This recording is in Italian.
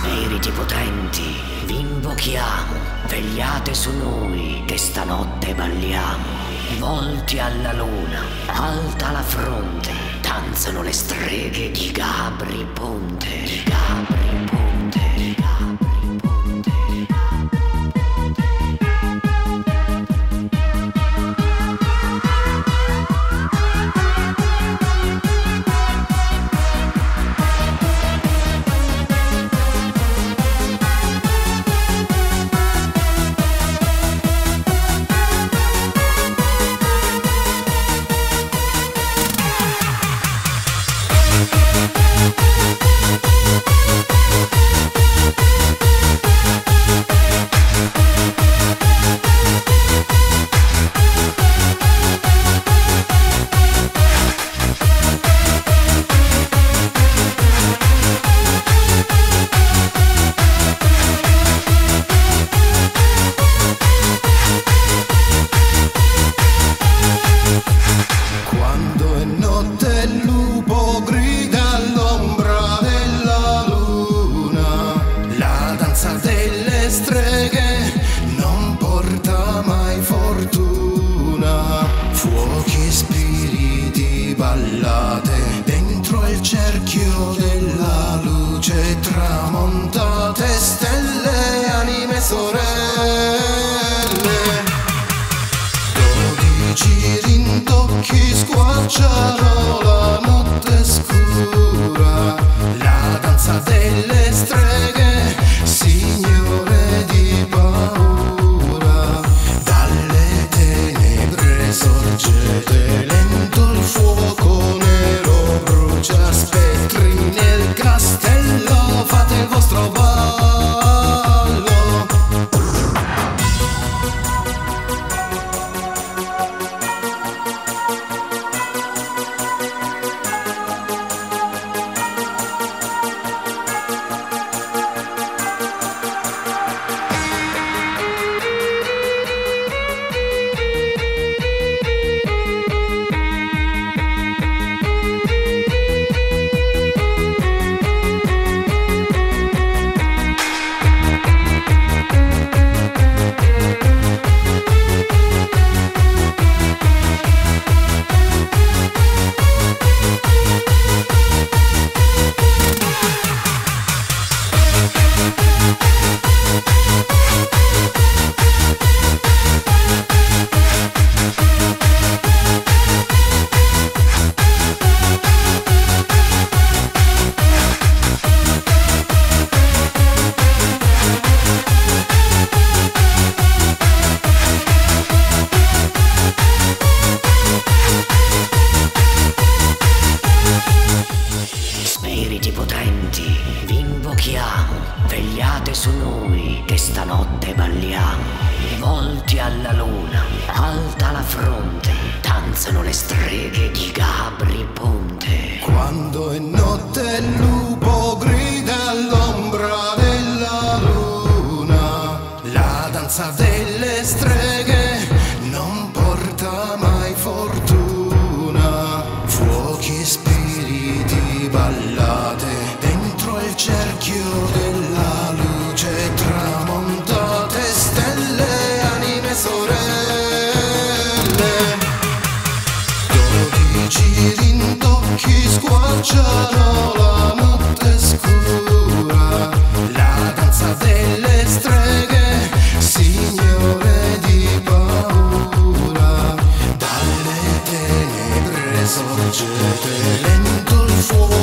Spiriti potenti, vi invochiamo, vegliate su noi che stanotte balliamo. Volti alla luna, alta la fronte, danzano le streghe di Gabri Ponte. Di Gabri Ponte. Squarciano la Música spiriti potenti, vi invochiamo, vegliate su noi che stanotte balliamo. Volti alla luna, alta la fronte, danzano le streghe di Gabri Ponte. Quando è notte il lupo grida all'ombra della luna, la danza delle streghe. di ballate dentro il cerchio della luce tramontate stelle anime sorelle. Dodici rindocchi squarciano Sadece soldier, and